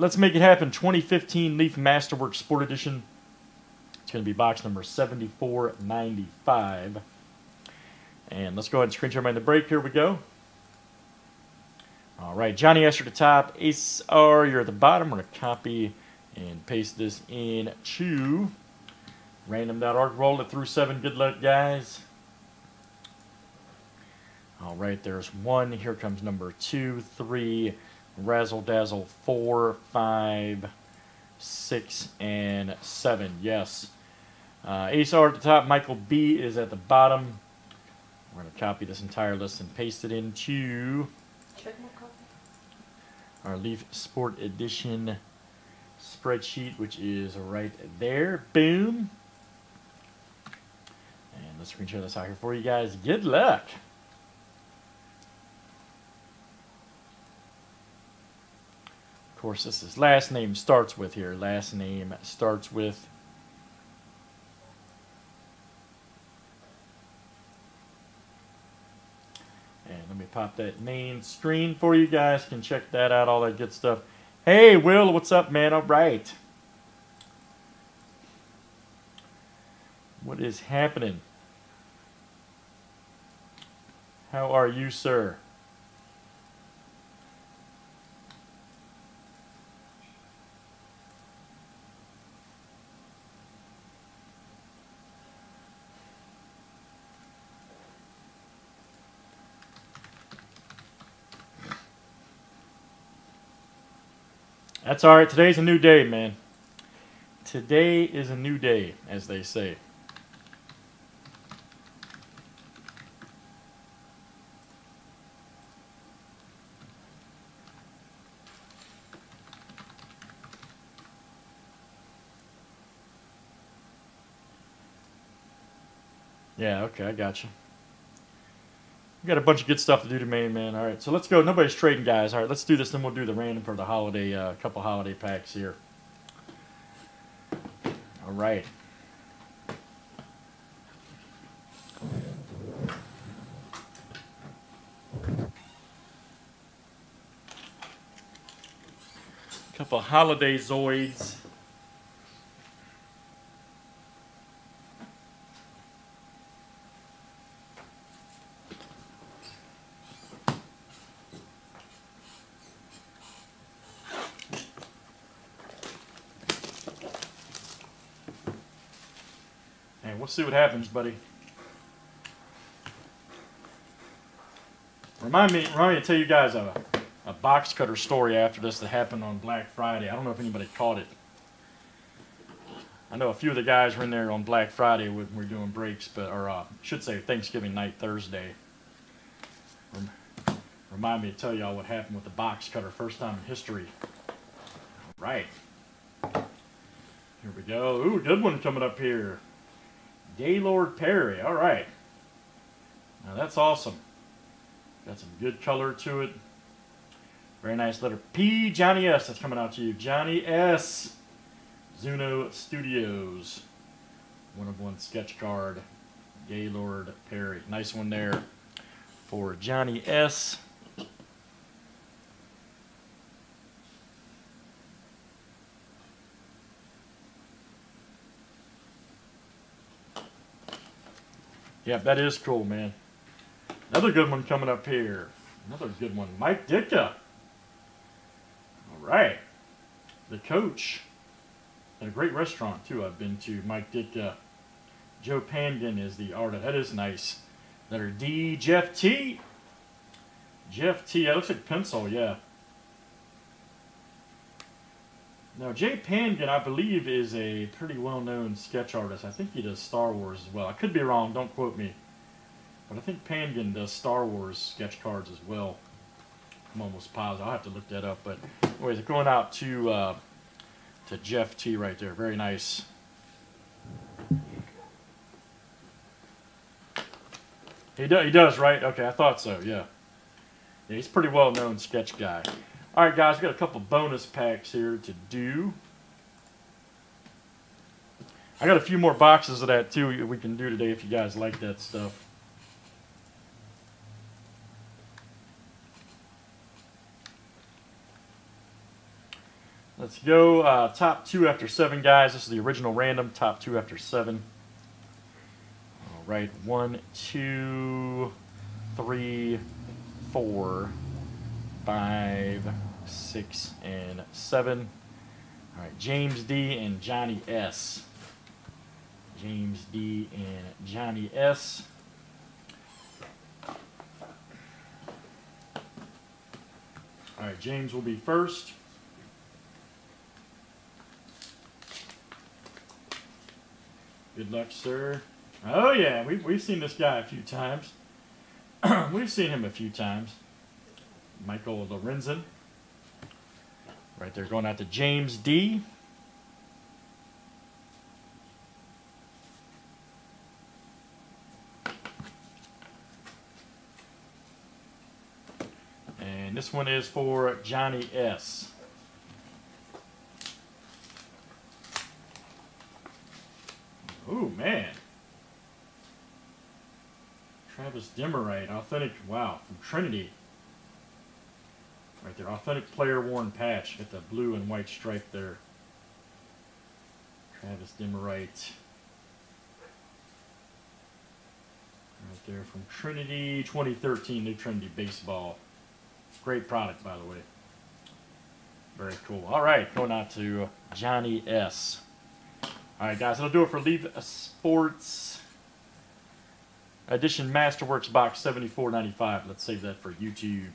Let's Make It Happen 2015 Leaf Masterworks Sport Edition. It's going to be box number 7495. And let's go ahead and screen share the break. Here we go. All right, Johnny S. at the top, Ace R, you're at the bottom. We're going to copy and paste this in to random.org. Roll it through seven. Good luck, guys. All right, there's one. Here comes number two, three, razzle dazzle, four, five, six, and seven. Yes. Uh, Ace R at the top. Michael B is at the bottom. We're going to copy this entire list and paste it into our Leaf Sport Edition spreadsheet, which is right there. Boom. And let's screen share this out here for you guys. Good luck. Course, this is last name starts with here. Last name starts with. And let me pop that main screen for you guys. Can check that out, all that good stuff. Hey, Will, what's up, man? All right. What is happening? How are you, sir? That's all right. Today's a new day, man. Today is a new day, as they say. Yeah, okay, I got you. We got a bunch of good stuff to do to today, man. All right, so let's go. Nobody's trading, guys. All right, let's do this. Then we'll do the random for the holiday, uh, couple holiday packs here. All right. Couple holiday Zoids. And we'll see what happens, buddy. Remind me, remind me to tell you guys a, a box cutter story after this that happened on Black Friday. I don't know if anybody caught it. I know a few of the guys were in there on Black Friday when we were doing breaks, but or uh, should say Thanksgiving night Thursday. Rem remind me to tell y'all what happened with the box cutter first time in history. All right. Here we go. Ooh, good one coming up here. Gaylord Perry. All right. Now that's awesome. Got some good color to it. Very nice letter P. Johnny S. That's coming out to you. Johnny S. Zuno Studios. One of one sketch card. Gaylord Perry. Nice one there for Johnny S. Yeah, that is cool, man. Another good one coming up here. Another good one. Mike Ditka. All right. The coach. At a great restaurant, too, I've been to. Mike Ditka. Joe Pangan is the artist. That is nice. Letter D. Jeff T. Jeff T. That looks like pencil, yeah. Now, Jay Pangan, I believe, is a pretty well-known sketch artist. I think he does Star Wars as well. I could be wrong. Don't quote me. But I think Pangan does Star Wars sketch cards as well. I'm almost positive. I'll have to look that up. But anyways, going out to uh, to Jeff T right there. Very nice. He, do, he does, right? Okay, I thought so, yeah. Yeah, he's a pretty well-known sketch guy. All right, guys, got a couple bonus packs here to do. I got a few more boxes of that, too, we can do today if you guys like that stuff. Let's go uh, top two after seven, guys. This is the original random, top two after seven. All right, one, two, three, four, five, six, and seven. All right, James D and Johnny S. James D and Johnny S. All right, James will be first. Good luck, sir. Oh yeah, we've, we've seen this guy a few times. we've seen him a few times. Michael Lorenzen. Right there going out to James D. And this one is for Johnny S. Oh man. Travis Demeritte, authentic, wow, from Trinity. Right there, authentic player worn patch. Got the blue and white stripe there. Travis Demeritte. Right there from Trinity 2013, New Trinity Baseball. Great product, by the way. Very cool. All right, going out to Johnny S. All right, guys, that'll do it for Leaf Sports Edition Masterworks Box 74.95. Let's save that for YouTube.